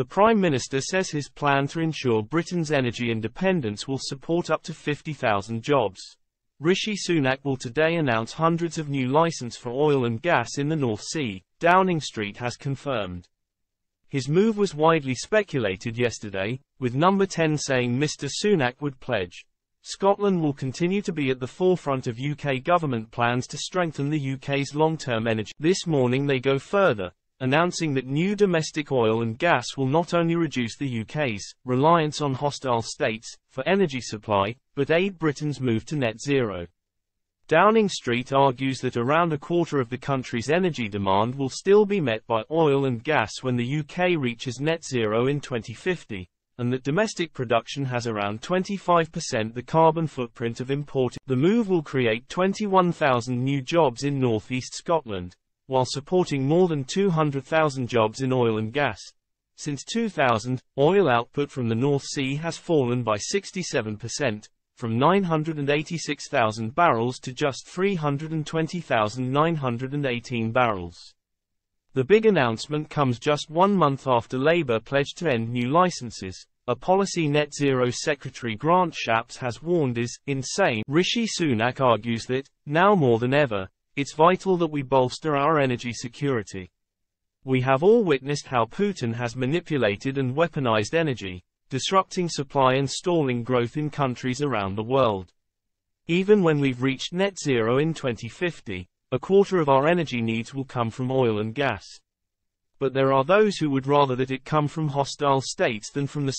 The Prime Minister says his plan to ensure Britain's energy independence will support up to 50,000 jobs. Rishi Sunak will today announce hundreds of new licenses for oil and gas in the North Sea, Downing Street has confirmed. His move was widely speculated yesterday, with number 10 saying Mr Sunak would pledge. Scotland will continue to be at the forefront of UK government plans to strengthen the UK's long-term energy. This morning they go further, announcing that new domestic oil and gas will not only reduce the UK's reliance on hostile states for energy supply, but aid Britain's move to net zero. Downing Street argues that around a quarter of the country's energy demand will still be met by oil and gas when the UK reaches net zero in 2050, and that domestic production has around 25% the carbon footprint of imported. The move will create 21,000 new jobs in northeast Scotland, while supporting more than 200,000 jobs in oil and gas. Since 2000, oil output from the North Sea has fallen by 67%, from 986,000 barrels to just 320,918 barrels. The big announcement comes just one month after Labour pledged to end new licenses, a policy Net Zero Secretary Grant Shapps has warned is insane. Rishi Sunak argues that, now more than ever, it's vital that we bolster our energy security. We have all witnessed how Putin has manipulated and weaponized energy, disrupting supply and stalling growth in countries around the world. Even when we've reached net zero in 2050, a quarter of our energy needs will come from oil and gas. But there are those who would rather that it come from hostile states than from the